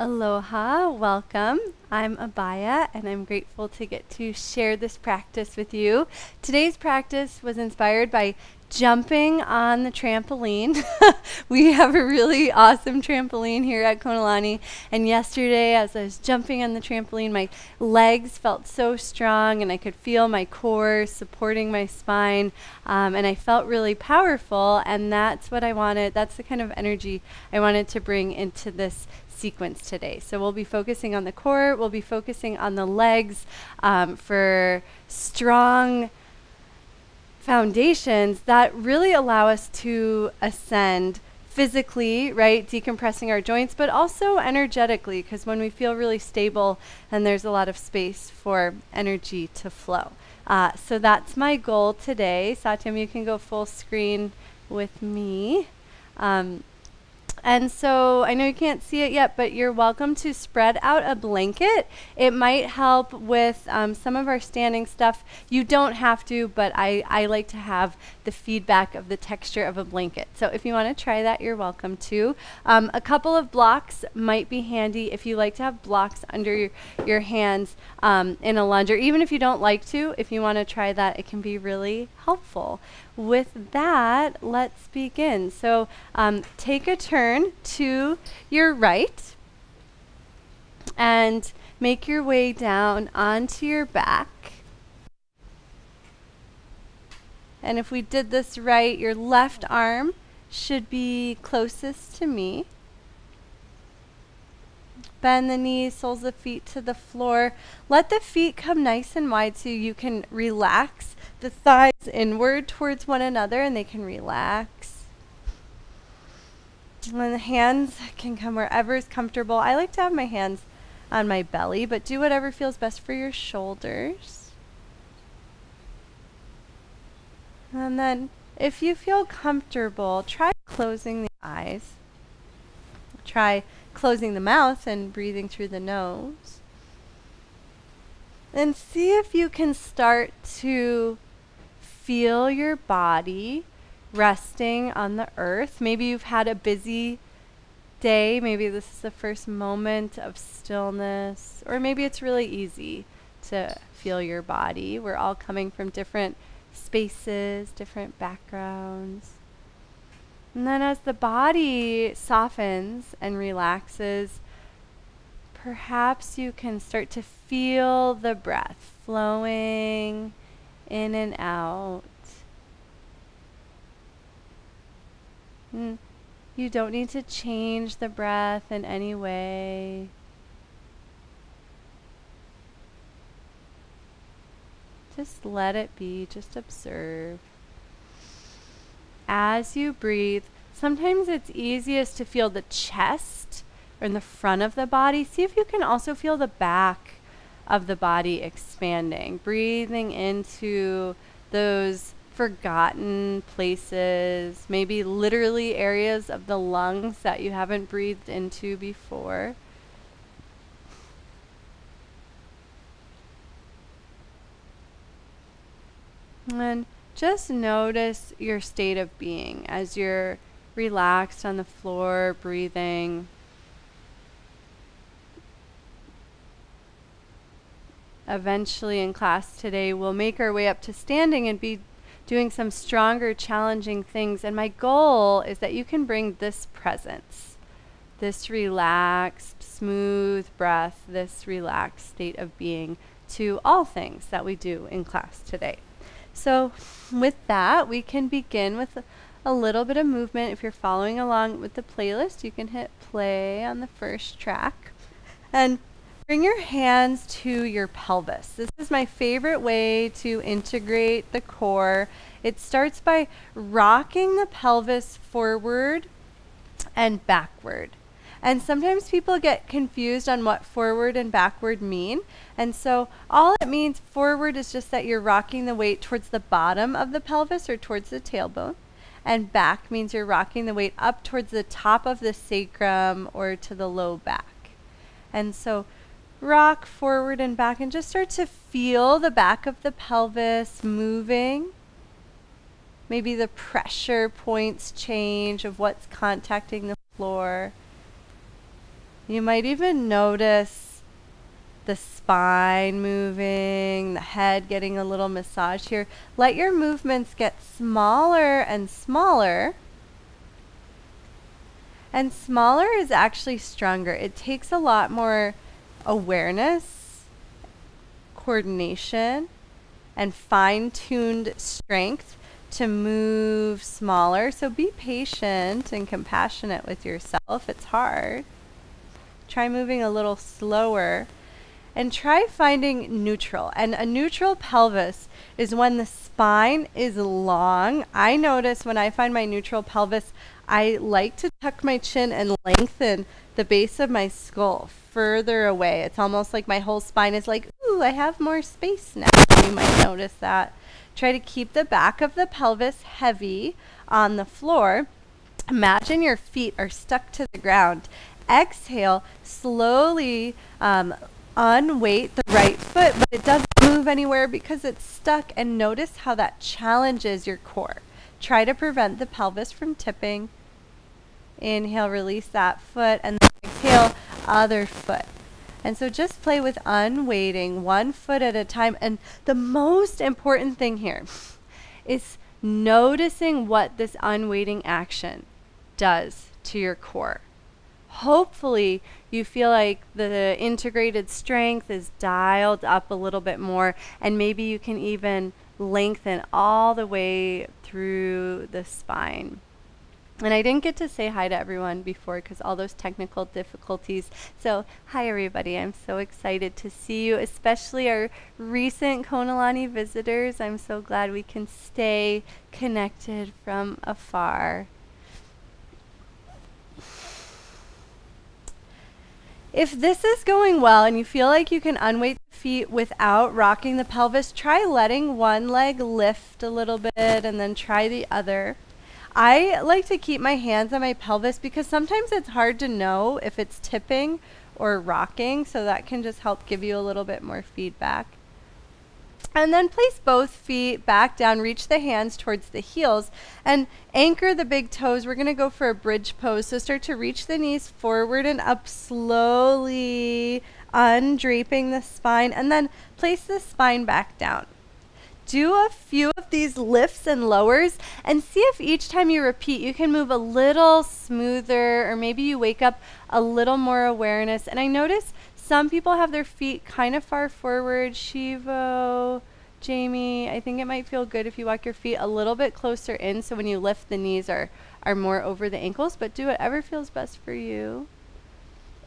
Aloha, welcome. I'm Abaya and I'm grateful to get to share this practice with you. Today's practice was inspired by jumping on the trampoline. we have a really awesome trampoline here at Konalani. And yesterday, as I was jumping on the trampoline, my legs felt so strong and I could feel my core supporting my spine. Um, and I felt really powerful. And that's what I wanted. That's the kind of energy I wanted to bring into this sequence today. So we'll be focusing on the core, we'll be focusing on the legs um, for strong foundations that really allow us to ascend physically, right, decompressing our joints, but also energetically, because when we feel really stable, then there's a lot of space for energy to flow. Uh, so that's my goal today. Satyam, you can go full screen with me. Um, and so I know you can't see it yet, but you're welcome to spread out a blanket. It might help with um, some of our standing stuff. You don't have to, but I, I like to have the feedback of the texture of a blanket. So if you want to try that, you're welcome to. Um, a couple of blocks might be handy if you like to have blocks under your, your hands um, in a lunge, or even if you don't like to, if you want to try that, it can be really helpful with that, let's begin. So um, take a turn to your right and make your way down onto your back. And if we did this right, your left arm should be closest to me. Bend the knees, soles of feet to the floor. Let the feet come nice and wide so you can relax the thighs inward towards one another and they can relax. And the hands can come wherever is comfortable. I like to have my hands on my belly, but do whatever feels best for your shoulders. And then if you feel comfortable, try closing the eyes. Try closing the mouth and breathing through the nose. And see if you can start to feel your body resting on the earth. Maybe you've had a busy day. Maybe this is the first moment of stillness, or maybe it's really easy to feel your body. We're all coming from different spaces, different backgrounds. And then as the body softens and relaxes, perhaps you can start to feel the breath flowing in and out. And you don't need to change the breath in any way. Just let it be, just observe. As you breathe, sometimes it's easiest to feel the chest or in the front of the body. See if you can also feel the back of the body expanding, breathing into those forgotten places, maybe literally areas of the lungs that you haven't breathed into before. And just notice your state of being as you're relaxed on the floor, breathing. Eventually in class today, we'll make our way up to standing and be doing some stronger, challenging things. And my goal is that you can bring this presence, this relaxed, smooth breath, this relaxed state of being to all things that we do in class today. So, with that, we can begin with a, little bit of movement. If you're following along with the playlist, you can hit play on the first track. And Bring your hands to your pelvis. This is my favorite way to integrate the core. It starts by rocking the pelvis forward and backward. And sometimes people get confused on what forward and backward mean. And so all it means forward is just that you're rocking the weight towards the bottom of the pelvis or towards the tailbone. And back means you're rocking the weight up towards the top of the sacrum or to the low back. And so rock forward and back and just start to feel the back of the pelvis moving. Maybe the pressure points change of what's contacting the floor. You might even notice the spine moving, the head getting a little massage here. Let your movements get smaller and smaller. And smaller is actually stronger. It takes a lot more awareness, coordination, and fine tuned strength to move smaller. So be patient and compassionate with yourself. It's hard. Try moving a little slower and try finding neutral. And a neutral pelvis is when the spine is long. I notice when I find my neutral pelvis, I like to tuck my chin and lengthen the base of my skull further away. It's almost like my whole spine is like, ooh, I have more space now. You might notice that. Try to keep the back of the pelvis heavy on the floor. Imagine your feet are stuck to the ground. Exhale, slowly um, unweight the right foot, but it doesn't move anywhere because it's stuck. And notice how that challenges your core. Try to prevent the pelvis from tipping. Inhale, release that foot, and then exhale, other foot. And so just play with unweighting one foot at a time. And the most important thing here is noticing what this unweighting action does to your core. Hopefully, you feel like the integrated strength is dialed up a little bit more, and maybe you can even lengthen all the way through the spine. And I didn't get to say hi to everyone before because all those technical difficulties. So, hi everybody. I'm so excited to see you, especially our recent Konalani visitors. I'm so glad we can stay connected from afar. If this is going well and you feel like you can unweight the feet without rocking the pelvis, try letting one leg lift a little bit and then try the other. I like to keep my hands on my pelvis because sometimes it's hard to know if it's tipping or rocking, so that can just help give you a little bit more feedback. And then place both feet back down, reach the hands towards the heels, and anchor the big toes. We're going to go for a bridge pose. So start to reach the knees forward and up slowly, undraping the spine, and then place the spine back down do a few of these lifts and lowers and see if each time you repeat you can move a little smoother or maybe you wake up a little more awareness. And I notice some people have their feet kind of far forward. Shivo, Jamie, I think it might feel good if you walk your feet a little bit closer in so when you lift the knees are are more over the ankles, but do whatever feels best for you.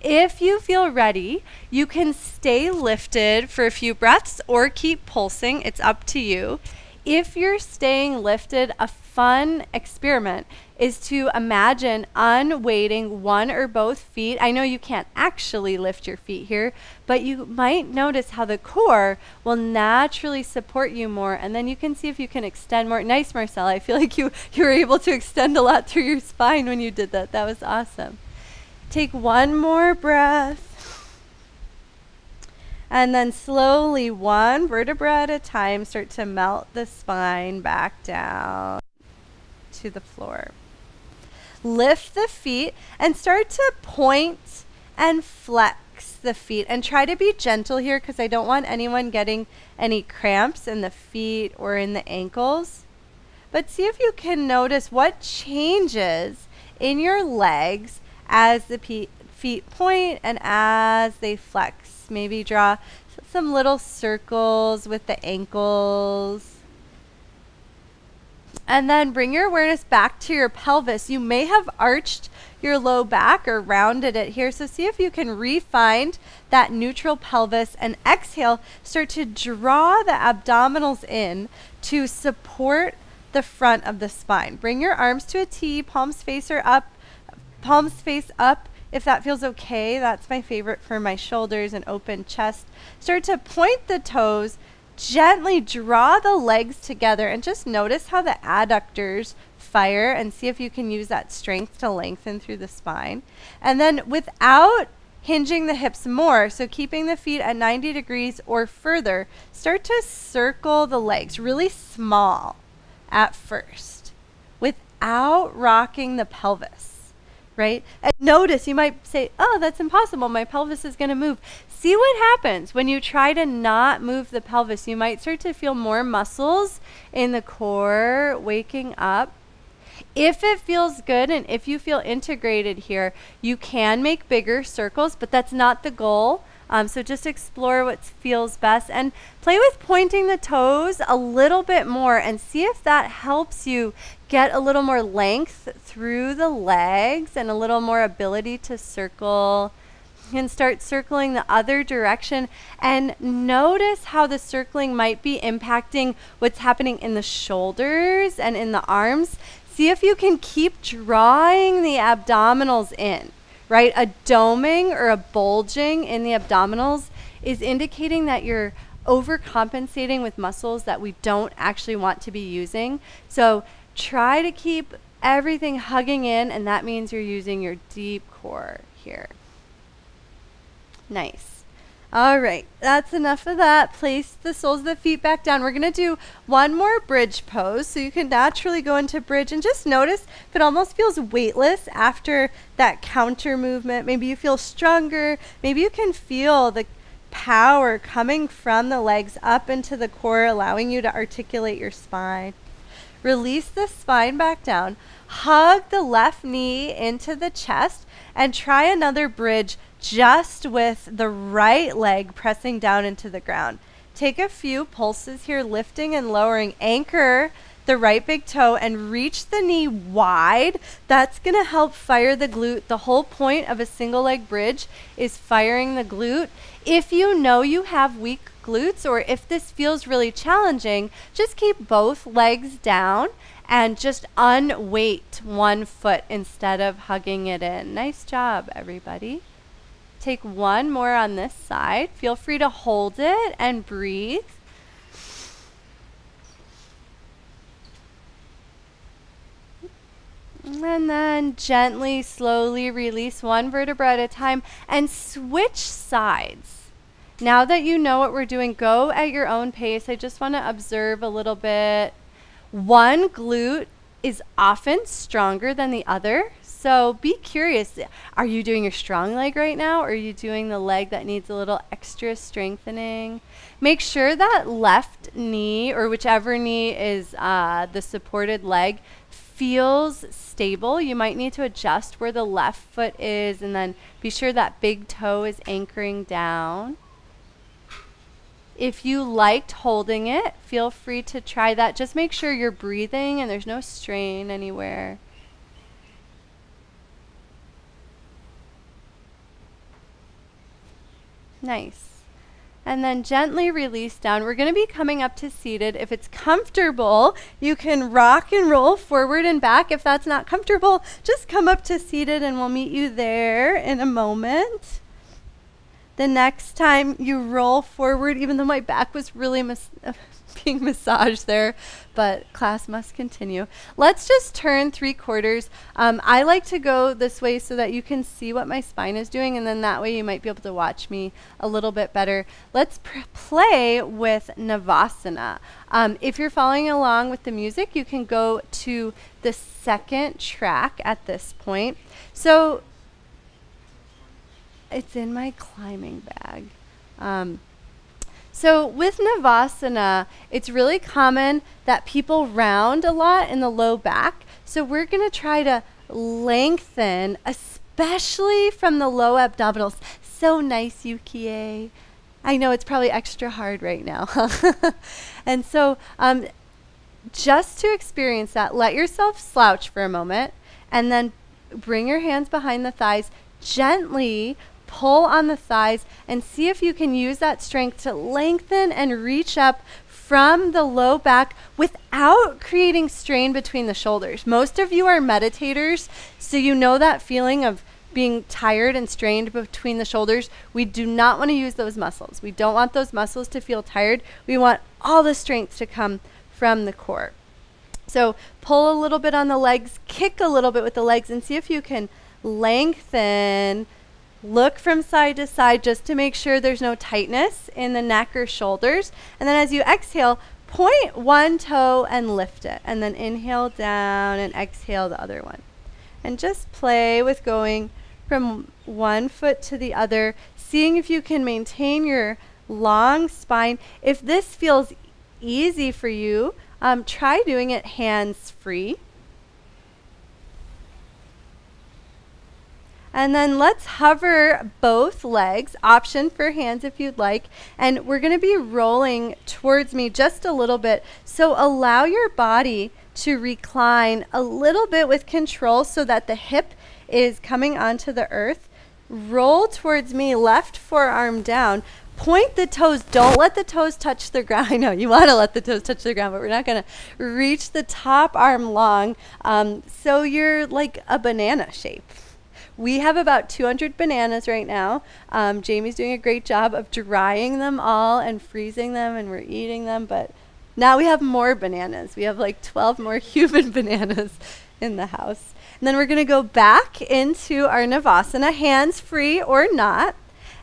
If you feel ready, you can stay lifted for a few breaths or keep pulsing. It's up to you. If you're staying lifted, a fun experiment is to imagine unweighting one or both feet. I know you can't actually lift your feet here, but you might notice how the core will naturally support you more, and then you can see if you can extend more. Nice, Marcella. I feel like you, you were able to extend a lot through your spine when you did that. That was awesome. Take one more breath. And then slowly, one vertebra at a time, start to melt the spine back down to the floor. Lift the feet and start to point and flex the feet. And try to be gentle here because I don't want anyone getting any cramps in the feet or in the ankles. But see if you can notice what changes in your legs as the feet point and as they flex. Maybe draw some little circles with the ankles. And then bring your awareness back to your pelvis. You may have arched your low back or rounded it here. So see if you can refine that neutral pelvis and exhale. Start to draw the abdominals in to support the front of the spine. Bring your arms to a T, palms face up, Palms face up if that feels okay. That's my favorite for my shoulders and open chest. Start to point the toes, gently draw the legs together, and just notice how the adductors fire and see if you can use that strength to lengthen through the spine. And then without hinging the hips more, so keeping the feet at 90 degrees or further, start to circle the legs really small at first without rocking the pelvis. Right? And notice, you might say, oh, that's impossible. My pelvis is going to move. See what happens when you try to not move the pelvis. You might start to feel more muscles in the core waking up. If it feels good and if you feel integrated here, you can make bigger circles, but that's not the goal. Um, so just explore what feels best and play with pointing the toes a little bit more and see if that helps you get a little more length through the legs and a little more ability to circle. You can start circling the other direction and notice how the circling might be impacting what's happening in the shoulders and in the arms. See if you can keep drawing the abdominals in right? A doming or a bulging in the abdominals is indicating that you're overcompensating with muscles that we don't actually want to be using. So try to keep everything hugging in, and that means you're using your deep core here. Nice. All right, that's enough of that. Place the soles of the feet back down. We're going to do one more bridge pose. So you can naturally go into bridge and just notice if it almost feels weightless after that counter movement. Maybe you feel stronger. Maybe you can feel the power coming from the legs up into the core, allowing you to articulate your spine. Release the spine back down. Hug the left knee into the chest and try another bridge just with the right leg pressing down into the ground. Take a few pulses here, lifting and lowering. Anchor the right big toe and reach the knee wide. That's going to help fire the glute. The whole point of a single leg bridge is firing the glute. If you know you have weak glutes or if this feels really challenging, just keep both legs down and just unweight one foot instead of hugging it in. Nice job, everybody. Take one more on this side. Feel free to hold it and breathe. And then gently, slowly release one vertebra at a time and switch sides. Now that you know what we're doing, go at your own pace. I just want to observe a little bit. One glute is often stronger than the other. So be curious. Are you doing your strong leg right now? Or are you doing the leg that needs a little extra strengthening? Make sure that left knee or whichever knee is uh, the supported leg feels stable. You might need to adjust where the left foot is and then be sure that big toe is anchoring down. If you liked holding it, feel free to try that. Just make sure you're breathing and there's no strain anywhere. Nice. And then gently release down. We're going to be coming up to seated. If it's comfortable, you can rock and roll forward and back. If that's not comfortable, just come up to seated and we'll meet you there in a moment. The next time you roll forward, even though my back was really mis- being massaged there, but class must continue. Let's just turn three quarters. Um, I like to go this way so that you can see what my spine is doing, and then that way you might be able to watch me a little bit better. Let's play with Navasana. Um, if you're following along with the music, you can go to the second track at this point. So it's in my climbing bag. Um, so with Navasana, it's really common that people round a lot in the low back. So we're going to try to lengthen, especially from the low abdominals. So nice, Yukie. I know it's probably extra hard right now. and so um, just to experience that, let yourself slouch for a moment and then bring your hands behind the thighs. Gently pull on the thighs and see if you can use that strength to lengthen and reach up from the low back without creating strain between the shoulders. Most of you are meditators, so you know that feeling of being tired and strained between the shoulders. We do not want to use those muscles. We don't want those muscles to feel tired. We want all the strength to come from the core. So pull a little bit on the legs, kick a little bit with the legs, and see if you can lengthen Look from side to side just to make sure there's no tightness in the neck or shoulders. And then as you exhale, point one toe and lift it. And then inhale down and exhale the other one. And just play with going from one foot to the other, seeing if you can maintain your long spine. If this feels easy for you, um, try doing it hands free. And then let's hover both legs, option for hands if you'd like. And we're going to be rolling towards me just a little bit. So allow your body to recline a little bit with control so that the hip is coming onto the earth. Roll towards me, left forearm down. Point the toes. Don't let the toes touch the ground. I know you want to let the toes touch the ground, but we're not going to reach the top arm long. Um, so you're like a banana shape. We have about 200 bananas right now. Um, Jamie's doing a great job of drying them all and freezing them, and we're eating them. But now we have more bananas. We have like 12 more human bananas in the house. And then we're going to go back into our Navasana, hands free or not.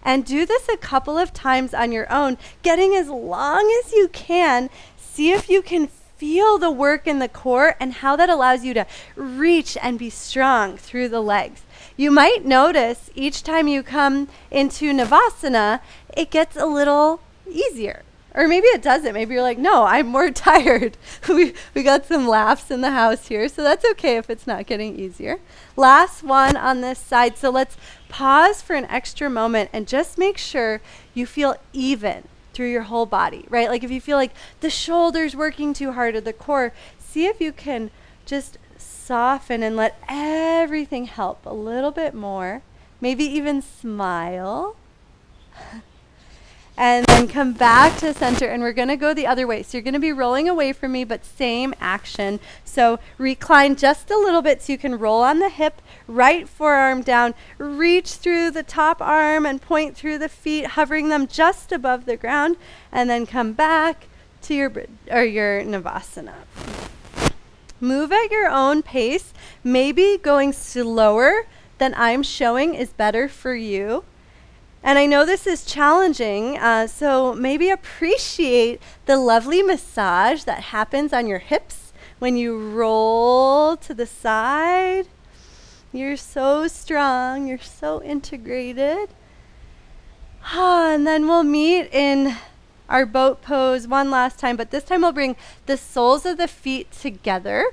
And do this a couple of times on your own, getting as long as you can. See if you can feel the work in the core and how that allows you to reach and be strong through the legs. You might notice each time you come into Navasana, it gets a little easier. Or maybe it doesn't. Maybe you're like, no, I'm more tired. we, we got some laughs in the house here, so that's okay if it's not getting easier. Last one on this side. So let's pause for an extra moment and just make sure you feel even through your whole body, right? Like if you feel like the shoulders working too hard or the core, see if you can just soften and let everything help a little bit more. Maybe even smile. and then come back to center and we're going to go the other way. So you're going to be rolling away from me, but same action. So recline just a little bit so you can roll on the hip, right forearm down, reach through the top arm and point through the feet, hovering them just above the ground, and then come back to your or your navasana. Move at your own pace. Maybe going slower than I'm showing is better for you. And I know this is challenging, uh, so maybe appreciate the lovely massage that happens on your hips when you roll to the side. You're so strong, you're so integrated. Ah, and then we'll meet in our boat pose one last time, but this time we'll bring the soles of the feet together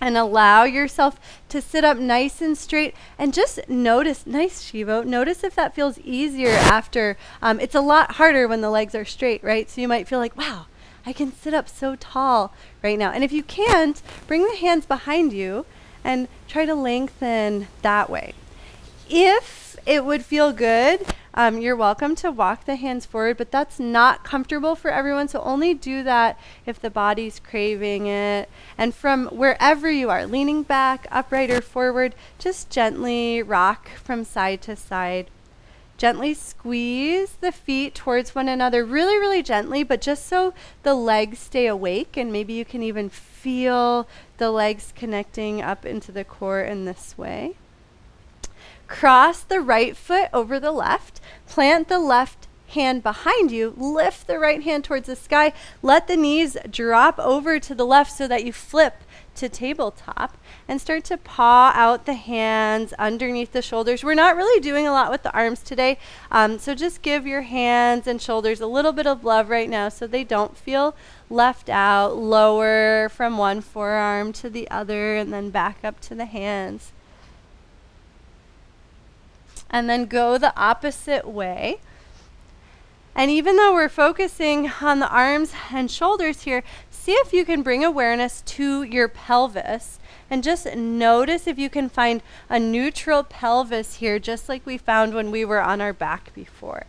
and allow yourself to sit up nice and straight and just notice nice shivo notice if that feels easier after um, it's a lot harder when the legs are straight right? So you might feel like wow i can sit up so tall right now. And if you can't bring the hands behind you and try to lengthen that way. If it would feel good um, you're welcome to walk the hands forward, but that's not comfortable for everyone. So only do that if the body's craving it. And from wherever you are, leaning back, upright, or forward, just gently rock from side to side. Gently squeeze the feet towards one another, really, really gently, but just so the legs stay awake. And maybe you can even feel the legs connecting up into the core in this way. Cross the right foot over the left. Plant the left hand behind you. Lift the right hand towards the sky. Let the knees drop over to the left so that you flip to tabletop and start to paw out the hands underneath the shoulders. We're not really doing a lot with the arms today, um, so just give your hands and shoulders a little bit of love right now so they don't feel left out. Lower from one forearm to the other and then back up to the hands and then go the opposite way. And even though we're focusing on the arms and shoulders here, see if you can bring awareness to your pelvis and just notice if you can find a neutral pelvis here, just like we found when we were on our back before.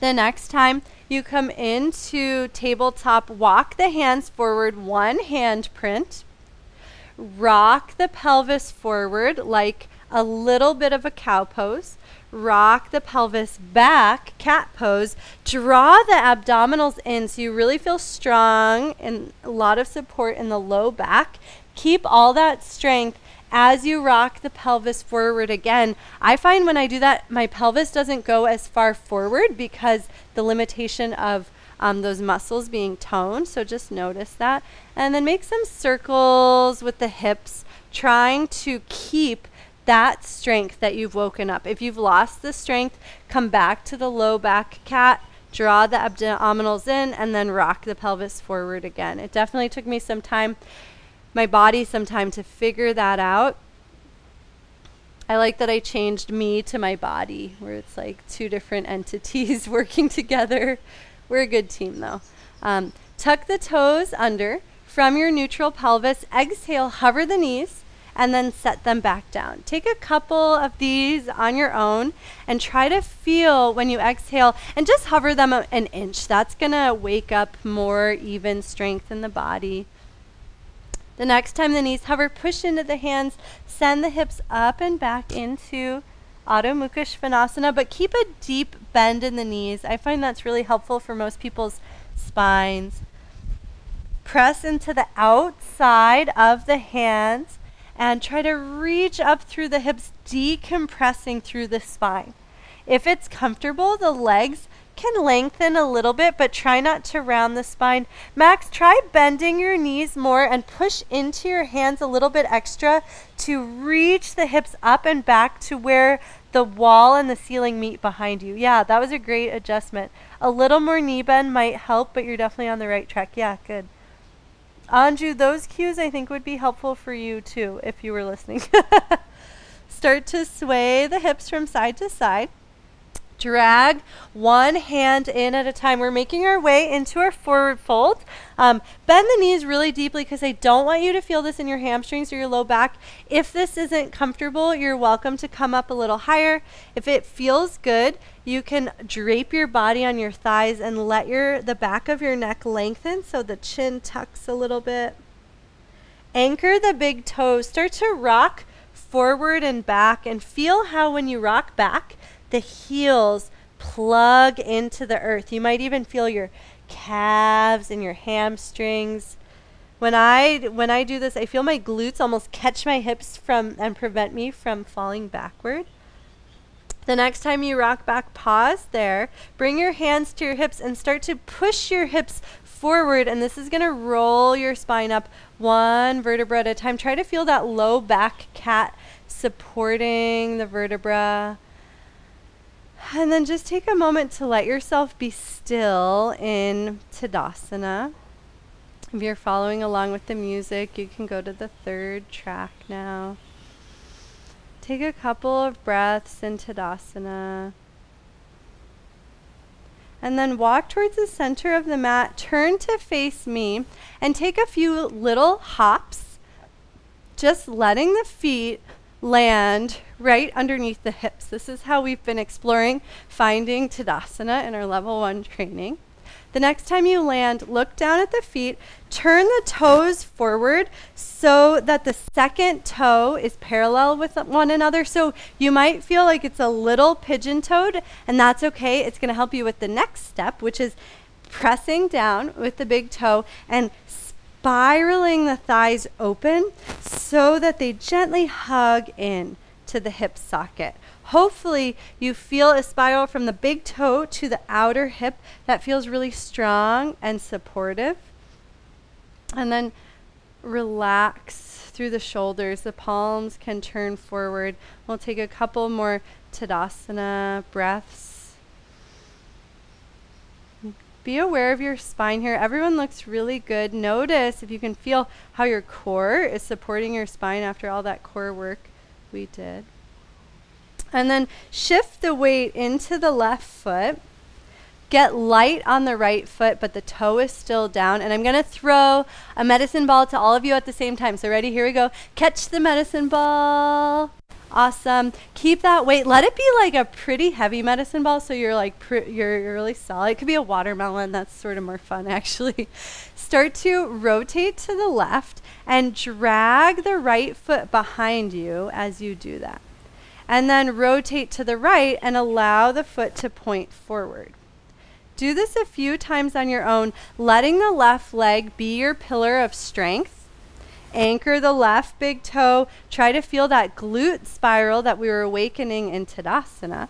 The next time you come into tabletop, walk the hands forward, one hand print. Rock the pelvis forward like a little bit of a cow pose, rock the pelvis back, cat pose, draw the abdominals in so you really feel strong and a lot of support in the low back. Keep all that strength as you rock the pelvis forward again. I find when I do that, my pelvis doesn't go as far forward because the limitation of um, those muscles being toned. So just notice that. And then make some circles with the hips trying to keep that strength that you've woken up. If you've lost the strength, come back to the low back cat, draw the abdominals in, and then rock the pelvis forward again. It definitely took me some time, my body some time to figure that out. I like that I changed me to my body, where it's like two different entities working together. We're a good team though. Um, tuck the toes under from your neutral pelvis. Exhale, hover the knees and then set them back down. Take a couple of these on your own and try to feel when you exhale and just hover them an inch. That's going to wake up more even strength in the body. The next time the knees hover, push into the hands, send the hips up and back into Adho Mukha Svanasana, but keep a deep bend in the knees. I find that's really helpful for most people's spines. Press into the outside of the hands and try to reach up through the hips, decompressing through the spine. If it's comfortable, the legs can lengthen a little bit, but try not to round the spine. Max, try bending your knees more and push into your hands a little bit extra to reach the hips up and back to where the wall and the ceiling meet behind you. Yeah, that was a great adjustment. A little more knee bend might help, but you're definitely on the right track. Yeah, good. Anju, those cues I think would be helpful for you too if you were listening. Start to sway the hips from side to side. Drag one hand in at a time. We're making our way into our forward fold. Um, bend the knees really deeply because I don't want you to feel this in your hamstrings or your low back. If this isn't comfortable, you're welcome to come up a little higher. If it feels good, you can drape your body on your thighs and let your the back of your neck lengthen so the chin tucks a little bit. Anchor the big toes. Start to rock forward and back and feel how when you rock back, the heels plug into the earth. You might even feel your calves and your hamstrings. When I when I do this, I feel my glutes almost catch my hips from and prevent me from falling backward. The next time you rock back, pause there. Bring your hands to your hips and start to push your hips forward. And this is going to roll your spine up one vertebra at a time. Try to feel that low back cat supporting the vertebra. And then just take a moment to let yourself be still in Tadasana. If you're following along with the music, you can go to the third track now. Take a couple of breaths in Tadasana. And then walk towards the center of the mat, turn to face me, and take a few little hops, just letting the feet land right underneath the hips. This is how we've been exploring finding Tadasana in our level one training. The next time you land, look down at the feet, turn the toes forward so that the second toe is parallel with one another. So you might feel like it's a little pigeon toed, and that's okay. It's going to help you with the next step, which is pressing down with the big toe and spiraling the thighs open so that they gently hug in to the hip socket. Hopefully, you feel a spiral from the big toe to the outer hip that feels really strong and supportive. And then relax through the shoulders. The palms can turn forward. We'll take a couple more Tadasana breaths. Be aware of your spine here. Everyone looks really good. Notice if you can feel how your core is supporting your spine after all that core work we did. And then shift the weight into the left foot. Get light on the right foot, but the toe is still down. And I'm going to throw a medicine ball to all of you at the same time. So, ready? Here we go. Catch the medicine ball. Awesome. Keep that weight. Let it be like a pretty heavy medicine ball so you're like you're, you're really solid. It could be a watermelon. That's sort of more fun actually. Start to rotate to the left and drag the right foot behind you as you do that. And then rotate to the right and allow the foot to point forward. Do this a few times on your own, letting the left leg be your pillar of strength Anchor the left big toe. Try to feel that glute spiral that we were awakening in Tadasana.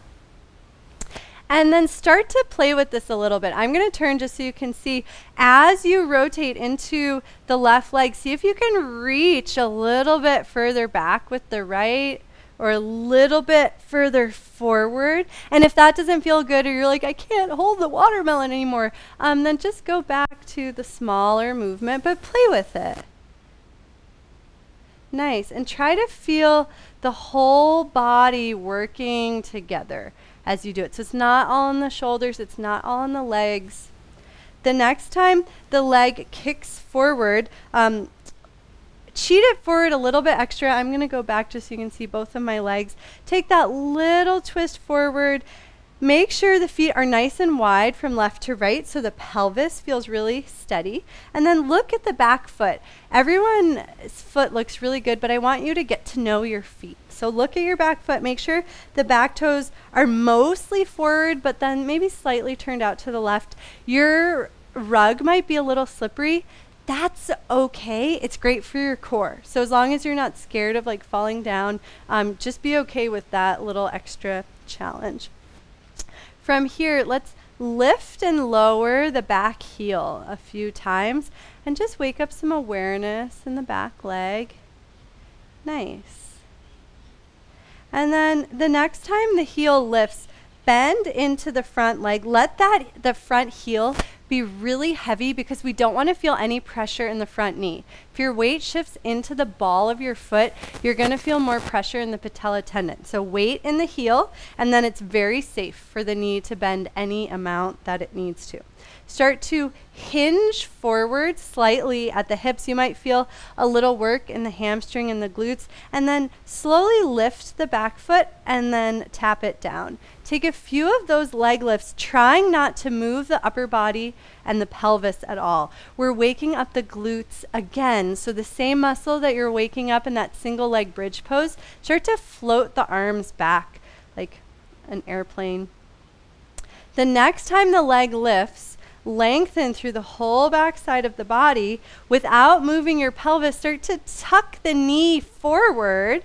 And then start to play with this a little bit. I'm going to turn just so you can see as you rotate into the left leg, see if you can reach a little bit further back with the right or a little bit further forward. And if that doesn't feel good or you're like, I can't hold the watermelon anymore, um, then just go back to the smaller movement, but play with it. Nice. And try to feel the whole body working together as you do it. So it's not all on the shoulders, it's not all on the legs. The next time the leg kicks forward, um, cheat it forward a little bit extra. I'm going to go back just so you can see both of my legs. Take that little twist forward Make sure the feet are nice and wide from left to right so the pelvis feels really steady. And then look at the back foot. Everyone's foot looks really good, but I want you to get to know your feet. So look at your back foot. Make sure the back toes are mostly forward, but then maybe slightly turned out to the left. Your rug might be a little slippery. That's okay. It's great for your core. So as long as you're not scared of like falling down, um, just be okay with that little extra challenge. From here, let's lift and lower the back heel a few times and just wake up some awareness in the back leg. Nice. And then the next time the heel lifts, bend into the front leg. Let that the front heel be really heavy because we don't want to feel any pressure in the front knee. If your weight shifts into the ball of your foot, you're going to feel more pressure in the patella tendon. So weight in the heel, and then it's very safe for the knee to bend any amount that it needs to. Start to hinge forward slightly at the hips. You might feel a little work in the hamstring and the glutes, and then slowly lift the back foot and then tap it down. Take a few of those leg lifts, trying not to move the upper body and the pelvis at all. We're waking up the glutes again. So the same muscle that you're waking up in that single leg bridge pose, start to float the arms back like an airplane. The next time the leg lifts, lengthen through the whole back side of the body without moving your pelvis. Start to tuck the knee forward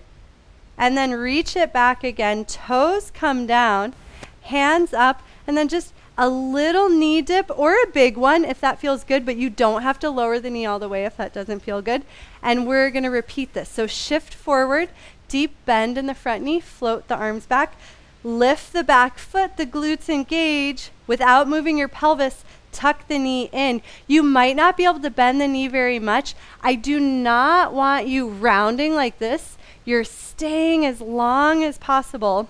and then reach it back again. Toes come down, hands up, and then just a little knee dip or a big one if that feels good, but you don't have to lower the knee all the way if that doesn't feel good. And we're going to repeat this. So shift forward, deep bend in the front knee, float the arms back, lift the back foot, the glutes engage without moving your pelvis. Tuck the knee in. You might not be able to bend the knee very much. I do not want you rounding like this you're staying as long as possible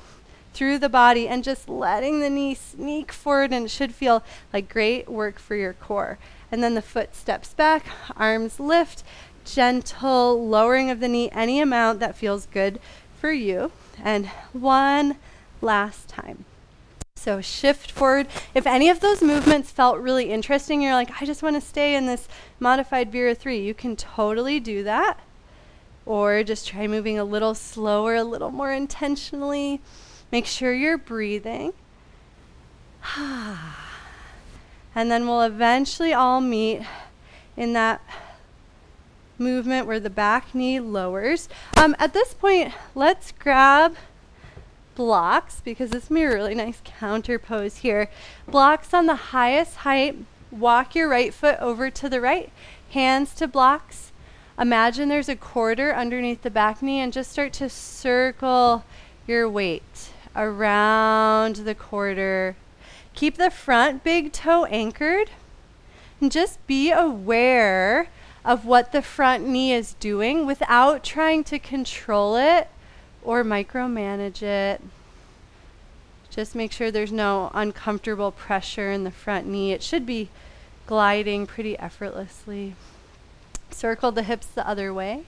through the body and just letting the knee sneak forward and it should feel like great work for your core. And then the foot steps back, arms lift, gentle lowering of the knee any amount that feels good for you. And one last time. So shift forward. If any of those movements felt really interesting, you're like, I just want to stay in this modified Vera 3, you can totally do that. Or just try moving a little slower, a little more intentionally. Make sure you're breathing. and then we'll eventually all meet in that movement where the back knee lowers. Um, at this point, let's grab blocks because this will be a really nice counter pose here. Blocks on the highest height. Walk your right foot over to the right. Hands to blocks. Imagine there's a quarter underneath the back knee and just start to circle your weight around the quarter. Keep the front big toe anchored and just be aware of what the front knee is doing without trying to control it or micromanage it. Just make sure there's no uncomfortable pressure in the front knee. It should be gliding pretty effortlessly. Circle the hips the other way.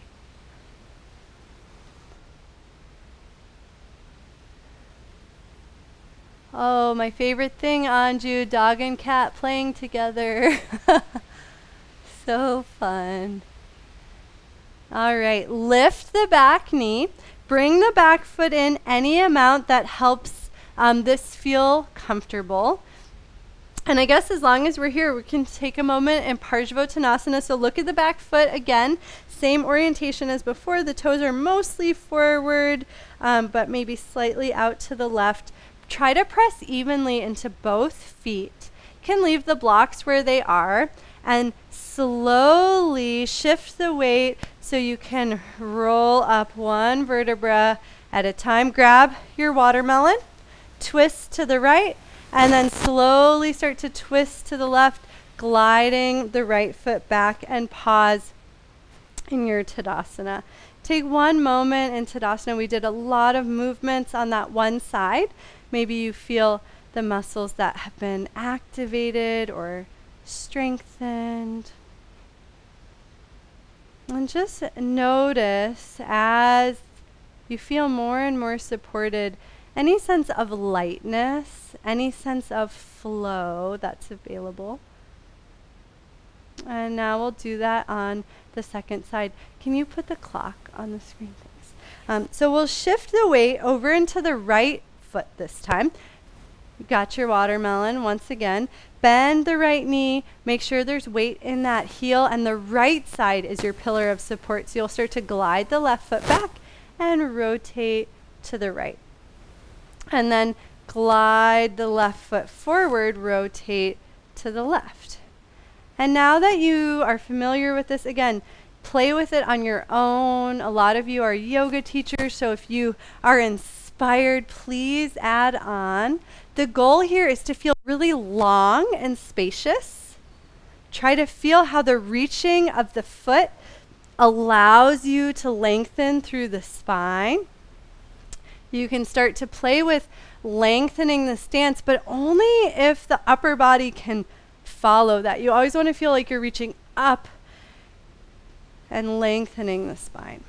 Oh, my favorite thing, Anju, dog and cat playing together. so fun. All right, lift the back knee. Bring the back foot in any amount that helps um, this feel comfortable. And I guess as long as we're here, we can take a moment in Parsvottanasana. So look at the back foot again. Same orientation as before. The toes are mostly forward, um, but maybe slightly out to the left. try to press evenly into both feet. Can leave the blocks where they are and slowly shift the weight so you can roll up one vertebra at a time. Grab your watermelon, twist to the right, and then slowly start to twist to the left, gliding the right foot back and pause in your Tadasana. Take one moment in Tadasana. We did a lot of movements on that one side. Maybe you feel the muscles that have been activated or strengthened. And just notice as you feel more and more supported, any sense of lightness, any sense of flow that's available. And now we'll do that on the second side. Can you put the clock on the screen, please? Um, so we'll shift the weight over into the right foot this time. You got your watermelon once again. Bend the right knee. Make sure there's weight in that heel, and the right side is your pillar of support. So you'll start to glide the left foot back and rotate to the right. And then glide the left foot forward, rotate to the left. And now that you are familiar with this, again, play with it on your own. A lot of you are yoga teachers, so if you are inspired, please add on. The goal here is to feel really long and spacious. Try to feel how the reaching of the foot allows you to lengthen through the spine. You can start to play with lengthening the stance, but only if the upper body can follow that. You always want to feel like you're reaching up and lengthening the spine.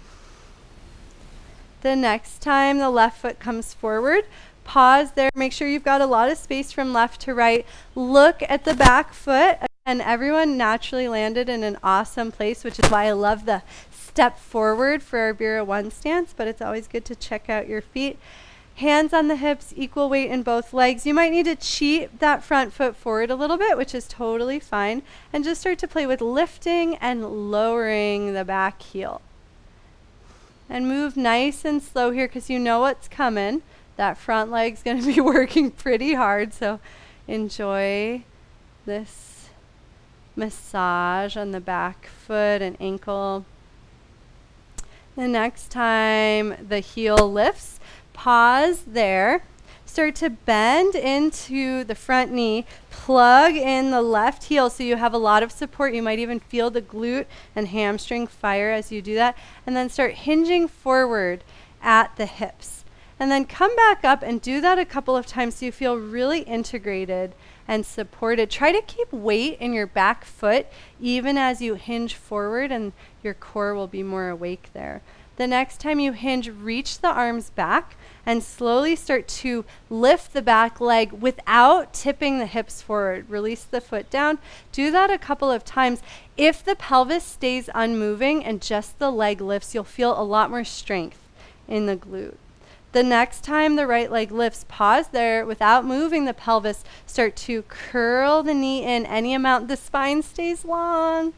The next time the left foot comes forward, pause there. Make sure you've got a lot of space from left to right. Look at the back foot. And everyone naturally landed in an awesome place, which is why I love the step forward for our Vira 1 stance, but it's always good to check out your feet. Hands on the hips, equal weight in both legs. You might need to cheat that front foot forward a little bit, which is totally fine. And just start to play with lifting and lowering the back heel. And move nice and slow here because you know what's coming. That front leg's going to be working pretty hard, so enjoy this massage on the back foot and ankle. The next time the heel lifts, pause there. Start to bend into the front knee. Plug in the left heel so you have a lot of support. You might even feel the glute and hamstring fire as you do that. And then start hinging forward at the hips. And then come back up and do that a couple of times so you feel really integrated and supported. Try to keep weight in your back foot even as you hinge forward, and your core will be more awake there. The next time you hinge, reach the arms back and slowly start to lift the back leg without tipping the hips forward. Release the foot down. Do that a couple of times. If the pelvis stays unmoving and just the leg lifts, you'll feel a lot more strength in the glute. The next time the right leg lifts, pause there without moving the pelvis. Start to curl the knee in any amount the spine stays long.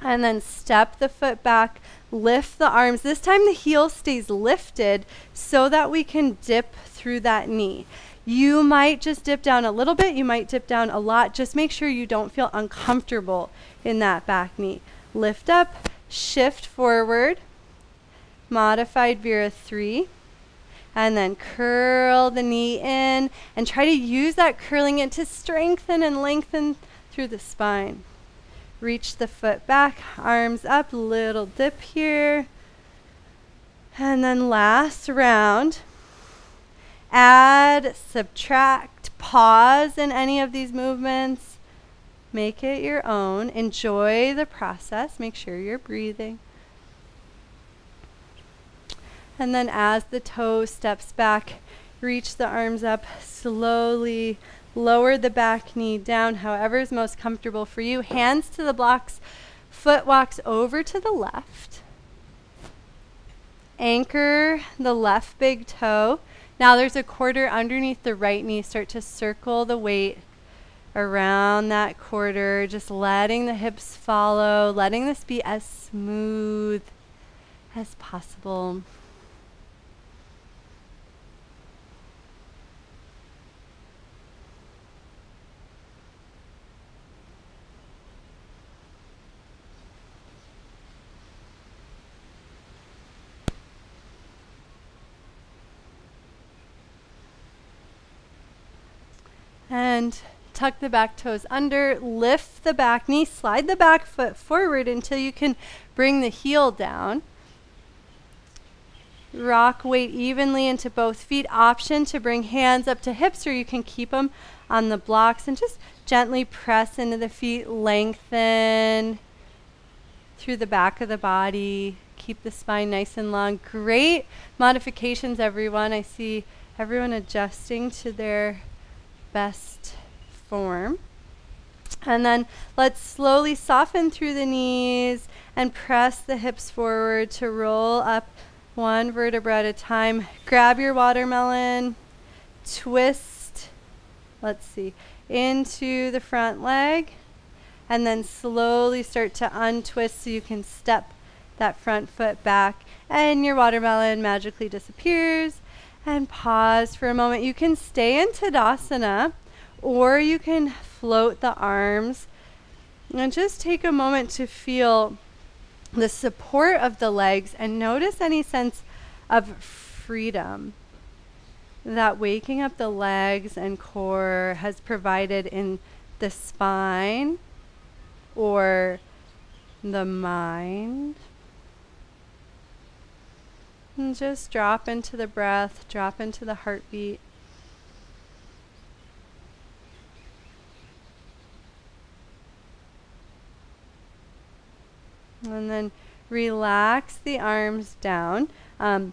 And then step the foot back, lift the arms. This time the heel stays lifted so that we can dip through that knee. You might just dip down a little bit, you might dip down a lot. Just make sure you don't feel uncomfortable in that back knee. Lift up, shift forward, modified Vira 3, and then curl the knee in and try to use that curling it to strengthen and lengthen through the spine. Reach the foot back, arms up, little dip here. And then last round, add, subtract, pause in any of these movements. Make it your own. Enjoy the process. Make sure you're breathing. And then as the toe steps back, reach the arms up slowly, Lower the back knee down, however is most comfortable for you. Hands to the blocks, foot walks over to the left. Anchor the left big toe. Now there's a quarter underneath the right knee. Start to circle the weight around that quarter, just letting the hips follow, letting this be as smooth as possible. And tuck the back toes under, lift the back knee, slide the back foot forward until you can bring the heel down. Rock weight evenly into both feet. Option to bring hands up to hips, or you can keep them on the blocks and just gently press into the feet, lengthen through the back of the body. Keep the spine nice and long. Great modifications, everyone. I see everyone adjusting to their best form. And then let's slowly soften through the knees and press the hips forward to roll up one vertebra at a time. Grab your watermelon, twist, let's see, into the front leg, and then slowly start to untwist so you can step that front foot back, and your watermelon magically disappears. And pause for a moment. You can stay in Tadasana, or you can float the arms and just take a moment to feel the support of the legs and notice any sense of freedom that waking up the legs and core has provided in the spine or the mind. And just drop into the breath, drop into the heartbeat. And then relax the arms down. Um,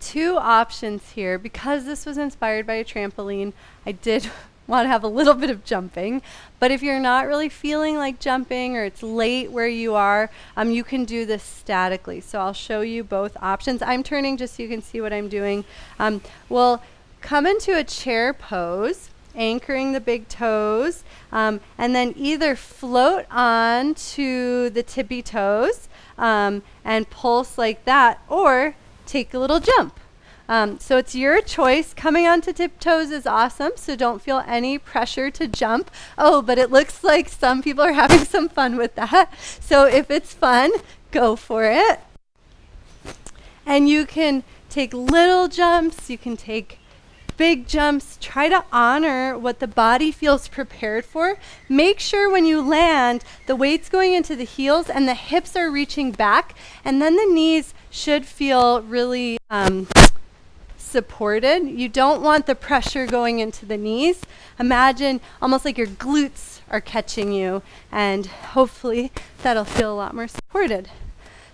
two options here. Because this was inspired by a trampoline, I did want to have a little bit of jumping. But if you're not really feeling like jumping or it's late where you are, um, you can do this statically. So I'll show you both options. I'm turning just so you can see what I'm doing. Um, we'll come into a chair pose anchoring the big toes, um, and then either float on to the tippy toes um, and pulse like that, or take a little jump. Um, so it's your choice. Coming onto tiptoes is awesome, so don't feel any pressure to jump. Oh, but it looks like some people are having some fun with that. So if it's fun, go for it. And you can take little jumps, you can take big jumps, try to honor what the body feels prepared for. Make sure when you land, the weight's going into the heels and the hips are reaching back, and then the knees should feel really um, supported. You don't want the pressure going into the knees. Imagine almost like your glutes are catching you, and hopefully that'll feel a lot more supported.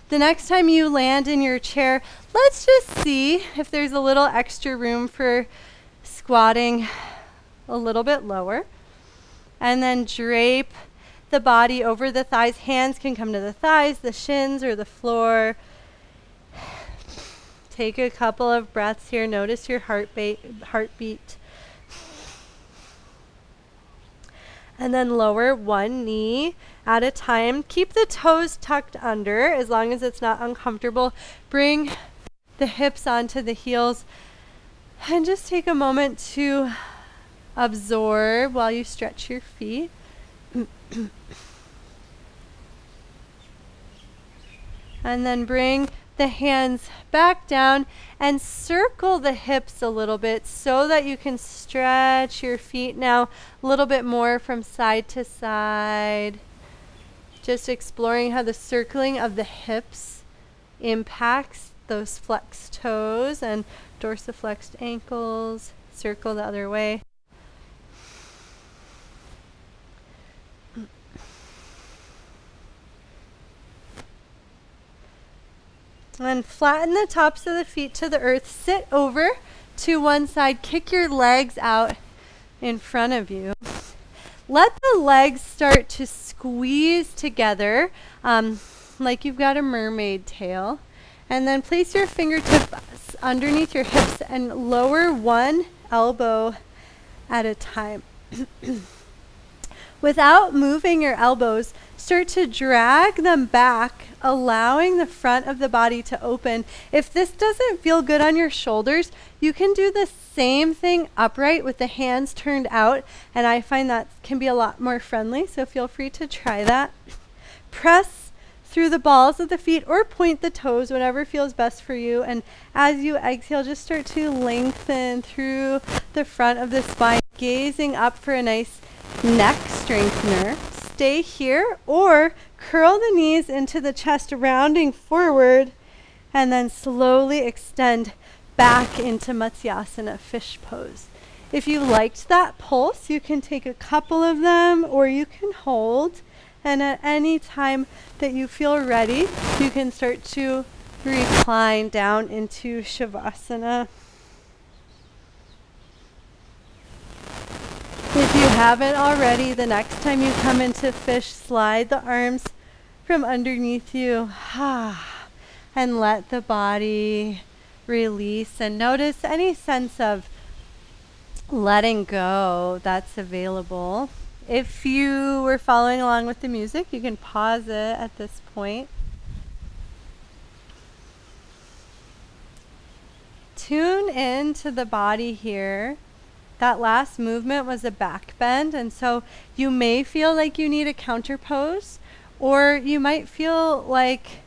The next time you land in your chair, let's just see if there's a little extra room for squatting a little bit lower. And then drape the body over the thighs. Hands can come to the thighs, the shins, or the floor. Take a couple of breaths here. Notice your heartbeat. heartbeat. And then lower one knee at a time. Keep the toes tucked under as long as it's not uncomfortable. Bring the hips onto the heels and just take a moment to absorb while you stretch your feet. and then bring the hands back down and circle the hips a little bit so that you can stretch your feet now a little bit more from side to side. Just exploring how the circling of the hips impacts those flexed toes and dorsiflexed ankles, circle the other way. And flatten the tops of the feet to the earth. Sit over to one side. Kick your legs out in front of you. Let the legs start to squeeze together um, like you've got a mermaid tail. And then place your fingertips underneath your hips and lower one elbow at a time. Without moving your elbows, start to drag them back, allowing the front of the body to open. If this doesn't feel good on your shoulders, you can do the same thing upright with the hands turned out, and I find that can be a lot more friendly, so feel free to try that. Press through the balls of the feet or point the toes, whatever feels best for you. And as you exhale, just start to lengthen through the front of the spine, gazing up for a nice neck strengthener. Stay here or curl the knees into the chest, rounding forward, and then slowly extend back into Matsyasana fish pose. If you liked that pulse, you can take a couple of them or you can hold. And at any time that you feel ready, you can start to recline down into Shavasana. If you haven't already, the next time you come into fish, slide the arms from underneath you. and let the body release and notice any sense of letting go that's available. If you were following along with the music, you can pause it at this point. Tune into the body here. That last movement was a back bend, and so you may feel like you need a counter pose, or you might feel like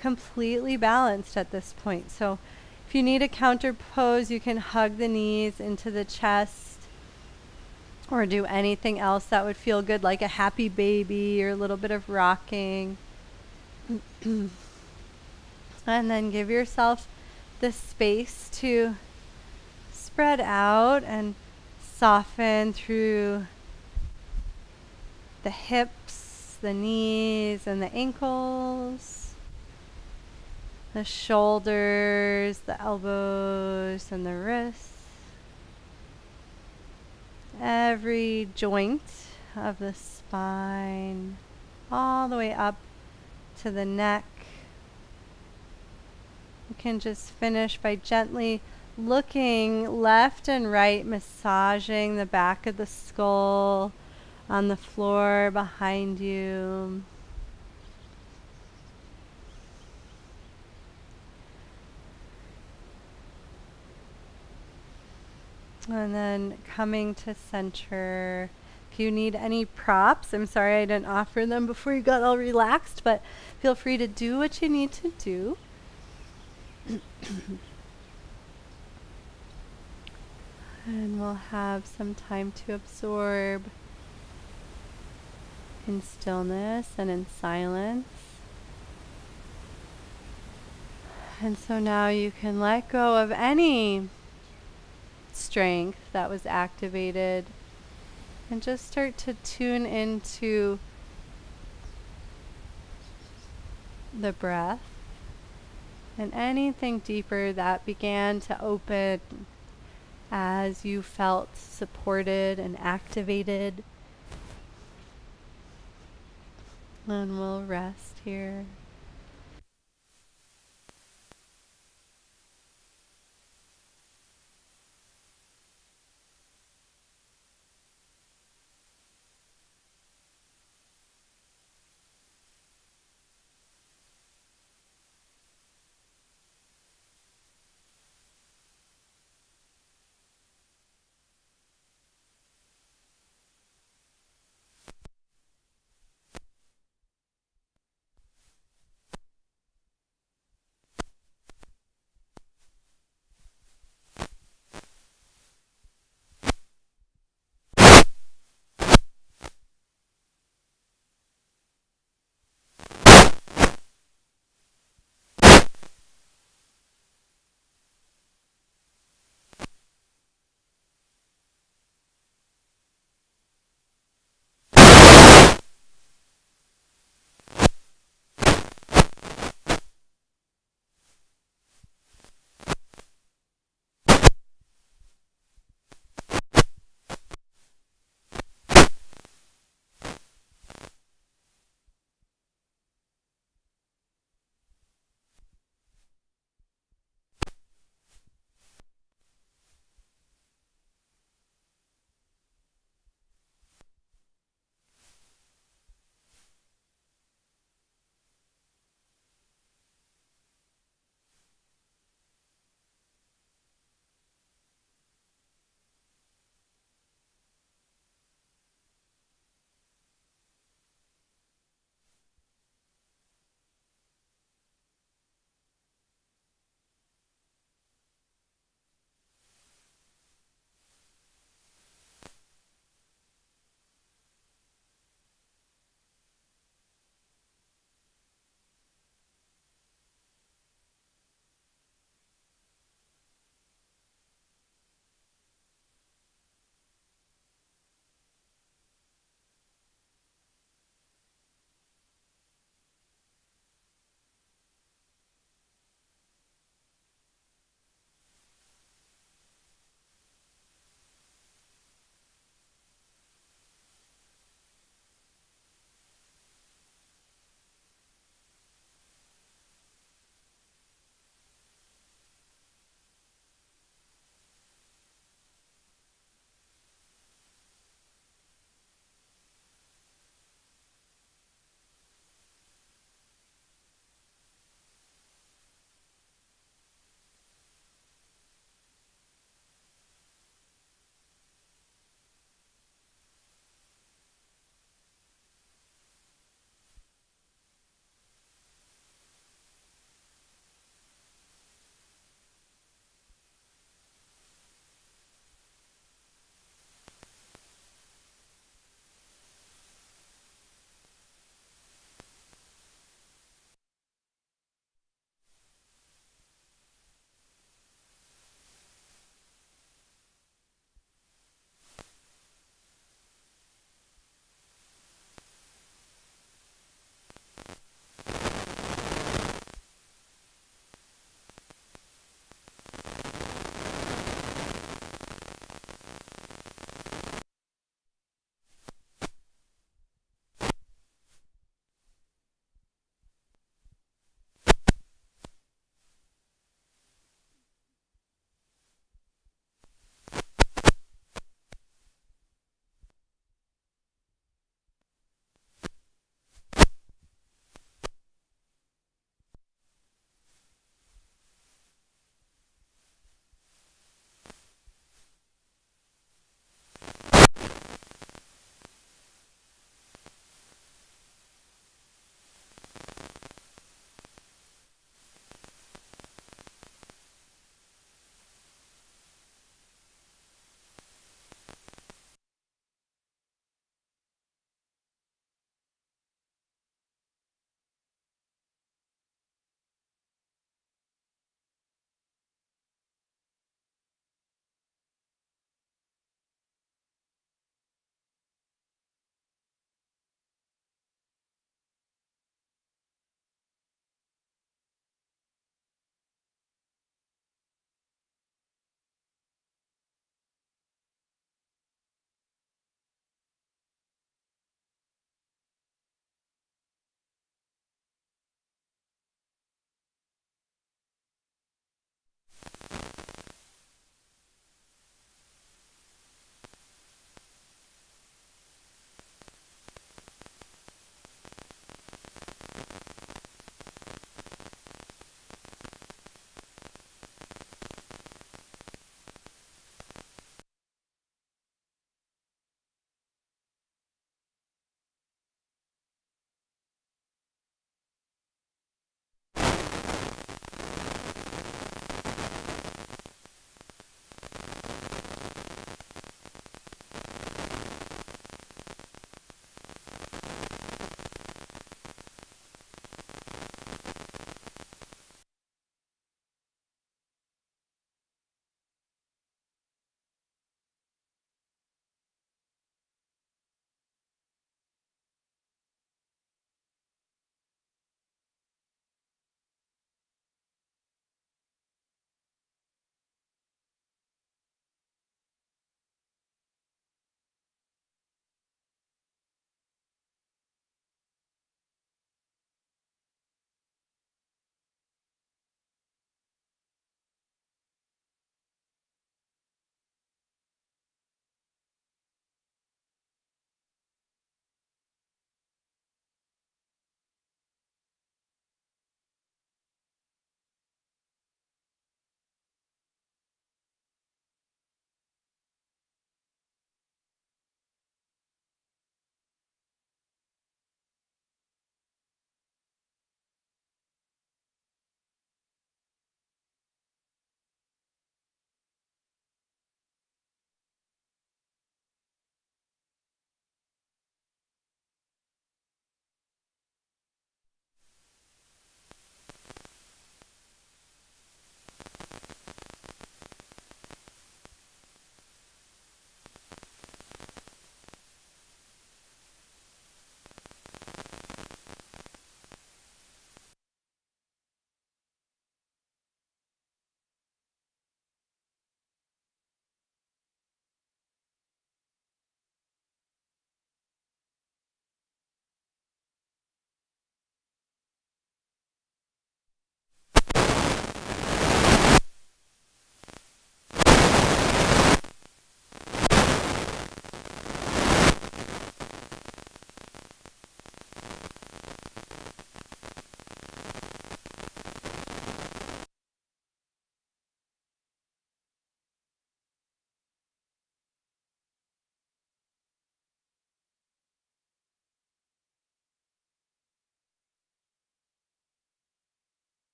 completely balanced at this point. So if you need a counter pose, you can hug the knees into the chest or do anything else that would feel good, like a happy baby or a little bit of rocking. and then give yourself the space to spread out and soften through the hips, the knees, and the ankles, the shoulders, the elbows, and the wrists every joint of the spine, all the way up to the neck. You can just finish by gently looking left and right, massaging the back of the skull on the floor behind you. And then coming to center. If you need any props, I'm sorry I didn't offer them before you got all relaxed, but feel free to do what you need to do. and we'll have some time to absorb in stillness and in silence. And so now you can let go of any strength that was activated and just start to tune into the breath and anything deeper that began to open as you felt supported and activated. And we'll rest here.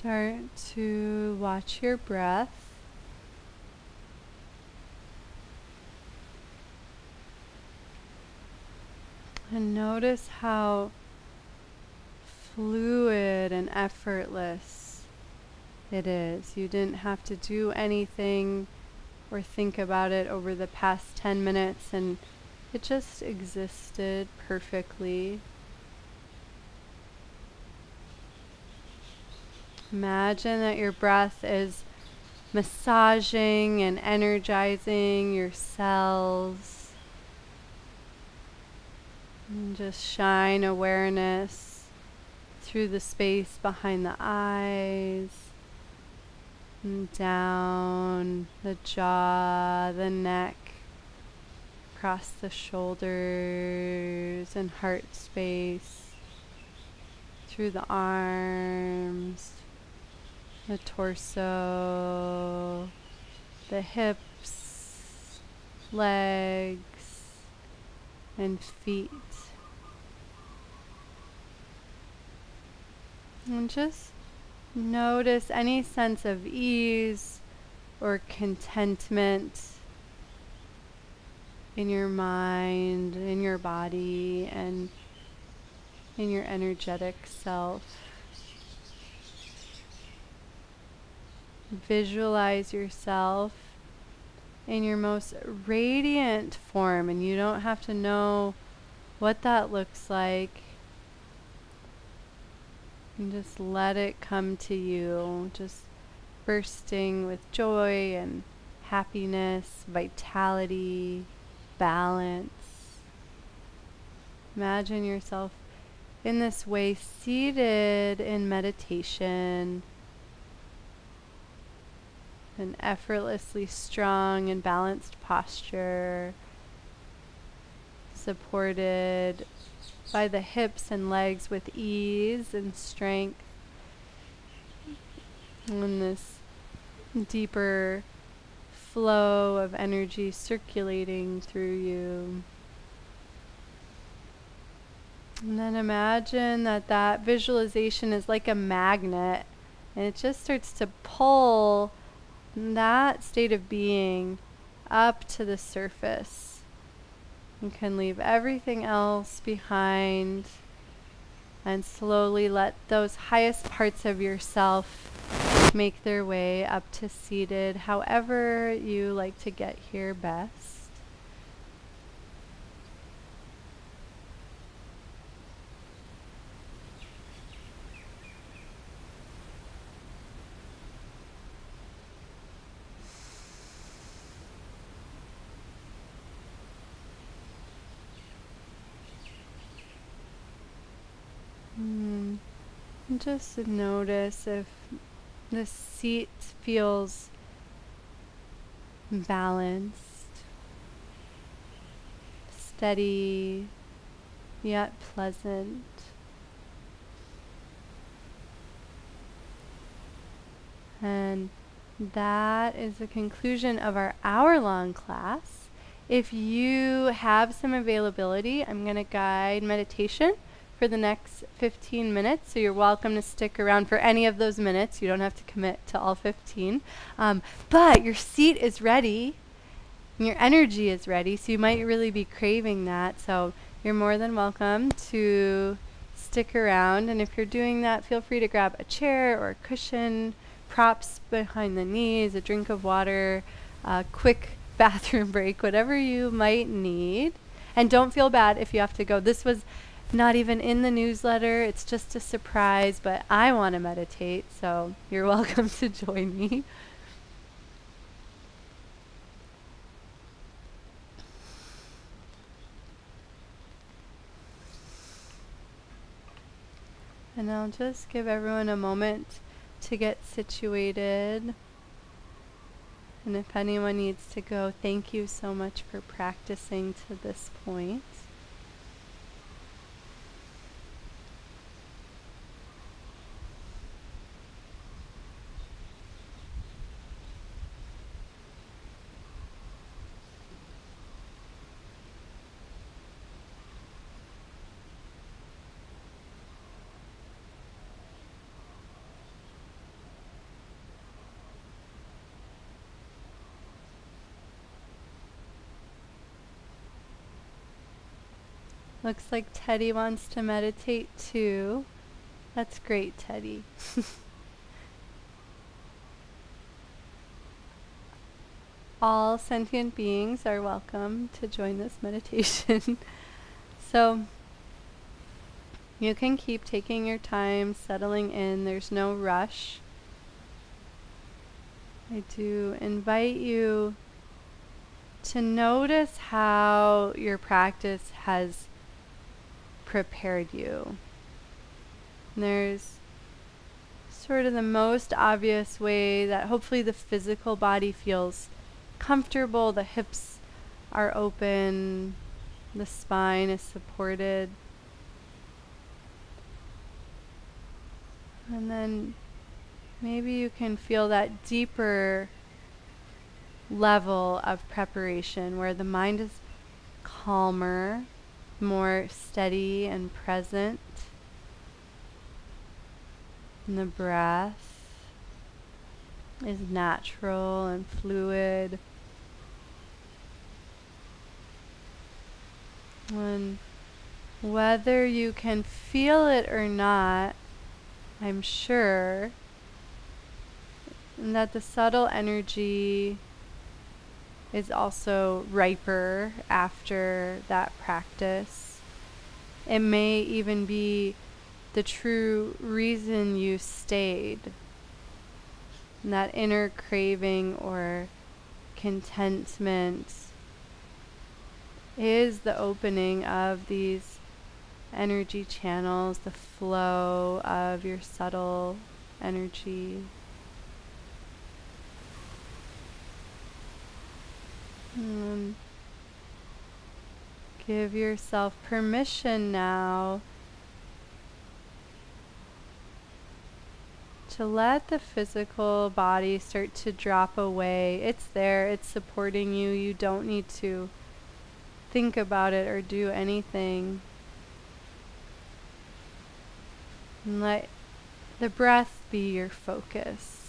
Start to watch your breath. And notice how fluid and effortless it is. You didn't have to do anything or think about it over the past 10 minutes, and it just existed perfectly. Imagine that your breath is massaging and energizing your cells. And just shine awareness through the space behind the eyes, and down the jaw, the neck, across the shoulders and heart space, through the arms, the torso, the hips, legs, and feet. And just notice any sense of ease or contentment in your mind, in your body, and in your energetic self. Visualize yourself in your most radiant form, and you don't have to know what that looks like. And just let it come to you, just bursting with joy and happiness, vitality, balance. Imagine yourself in this way, seated in meditation an effortlessly strong and balanced posture, supported by the hips and legs with ease and strength. And this deeper flow of energy circulating through you. And then imagine that that visualization is like a magnet and it just starts to pull that state of being up to the surface. You can leave everything else behind and slowly let those highest parts of yourself make their way up to seated, however you like to get here best. Just notice if the seat feels balanced, steady, yet pleasant. And that is the conclusion of our hour long class. If you have some availability, I'm going to guide meditation for the next 15 minutes, so you're welcome to stick around for any of those minutes. You don't have to commit to all 15. Um, but your seat is ready, and your energy is ready, so you might really be craving that. So you're more than welcome to stick around. And if you're doing that, feel free to grab a chair or a cushion, props behind the knees, a drink of water, a quick bathroom break, whatever you might need. And don't feel bad if you have to go. This was not even in the newsletter. It's just a surprise, but I want to meditate, so you're welcome to join me. And I'll just give everyone a moment to get situated. And if anyone needs to go, thank you so much for practicing to this point. Looks like Teddy wants to meditate too. That's great, Teddy. All sentient beings are welcome to join this meditation. so, you can keep taking your time, settling in. There's no rush. I do invite you to notice how your practice has prepared you. And there's sort of the most obvious way that hopefully the physical body feels comfortable, the hips are open, the spine is supported. And then maybe you can feel that deeper level of preparation where the mind is calmer, more steady and present. And the breath is natural and fluid. And whether you can feel it or not, I'm sure that the subtle energy is also riper after that practice. It may even be the true reason you stayed. And that inner craving or contentment is the opening of these energy channels, the flow of your subtle energy. And give yourself permission now to let the physical body start to drop away. It's there, it's supporting you. You don't need to think about it or do anything. And let the breath be your focus.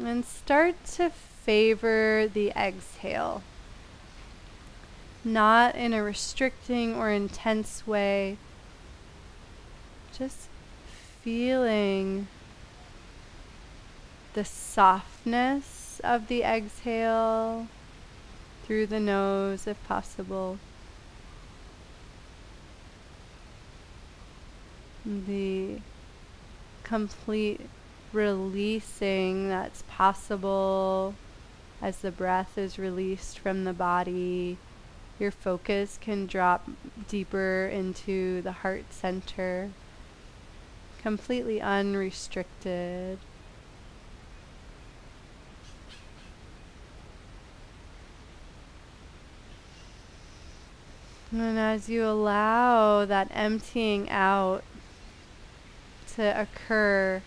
And start to favor the exhale. Not in a restricting or intense way. Just feeling the softness of the exhale through the nose if possible. The complete releasing that's possible as the breath is released from the body. Your focus can drop deeper into the heart center, completely unrestricted. And as you allow that emptying out to occur,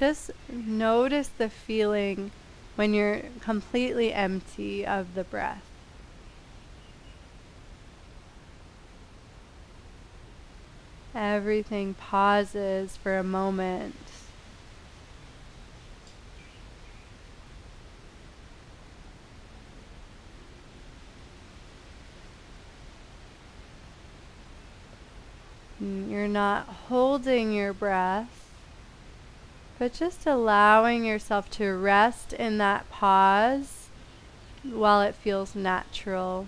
just notice the feeling when you're completely empty of the breath. Everything pauses for a moment. Mm, you're not holding your breath, but just allowing yourself to rest in that pause while it feels natural.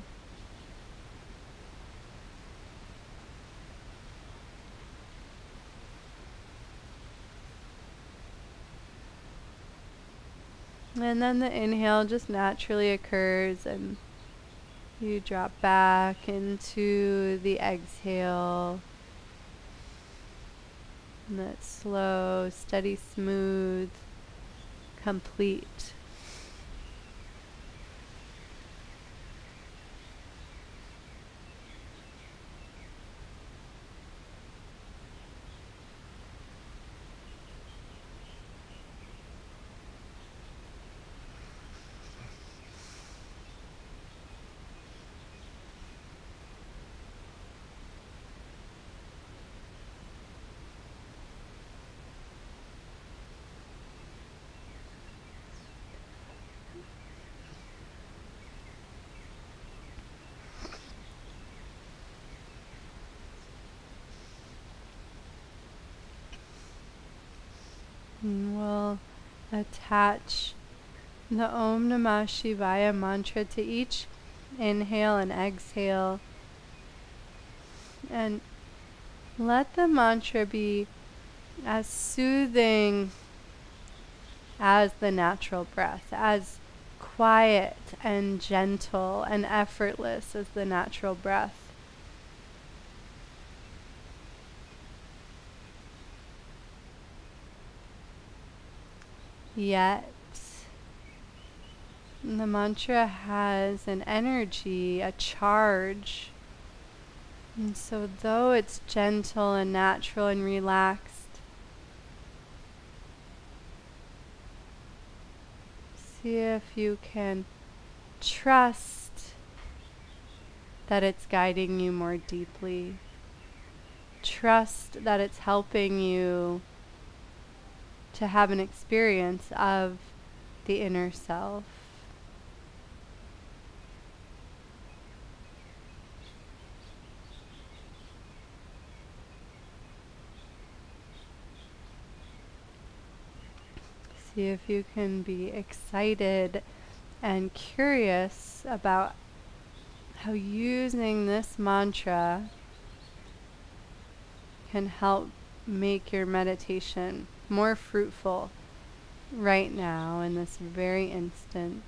And then the inhale just naturally occurs and you drop back into the exhale. And that slow, steady, smooth, complete. Attach the Om Namah Shivaya mantra to each inhale and exhale. And let the mantra be as soothing as the natural breath, as quiet and gentle and effortless as the natural breath. Yet, the mantra has an energy, a charge. And so, though it's gentle and natural and relaxed, see if you can trust that it's guiding you more deeply. Trust that it's helping you to have an experience of the inner self. See if you can be excited and curious about how using this mantra can help make your meditation more fruitful right now in this very instant.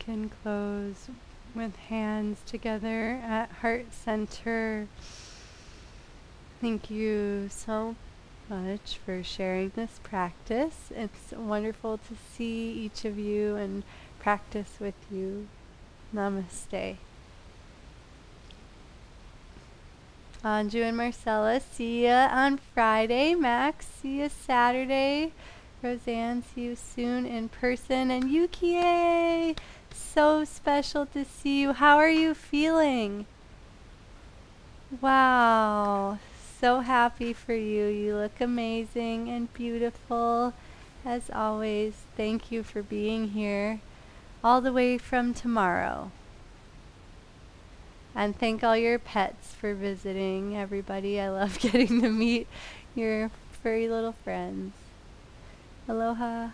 Can close with hands together at heart center. Thank you so much for sharing this practice. It's wonderful to see each of you and practice with you. Namaste. Anju and Marcella, see ya on Friday. Max, see ya Saturday. Roseanne, see you soon in person. And Yukie, so special to see you. How are you feeling? Wow, so happy for you. You look amazing and beautiful. As always, thank you for being here all the way from tomorrow. And thank all your pets for visiting, everybody. I love getting to meet your furry little friends. Aloha.